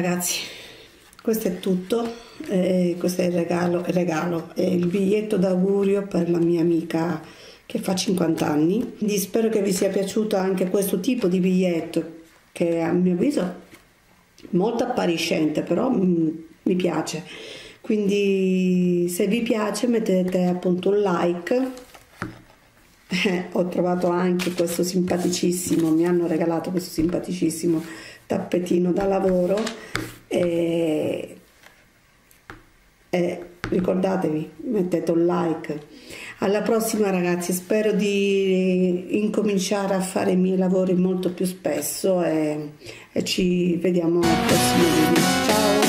ragazzi, questo è tutto, eh, questo è il regalo, il regalo, è il biglietto d'augurio per la mia amica che fa 50 anni. Quindi spero che vi sia piaciuto anche questo tipo di biglietto che a mio avviso è molto appariscente, però mm, mi piace. Quindi se vi piace mettete appunto un like. Eh, ho trovato anche questo simpaticissimo, mi hanno regalato questo simpaticissimo tappetino da lavoro e, e ricordatevi, mettete un like. Alla prossima ragazzi, spero di incominciare a fare i miei lavori molto più spesso e, e ci vediamo al prossimo video.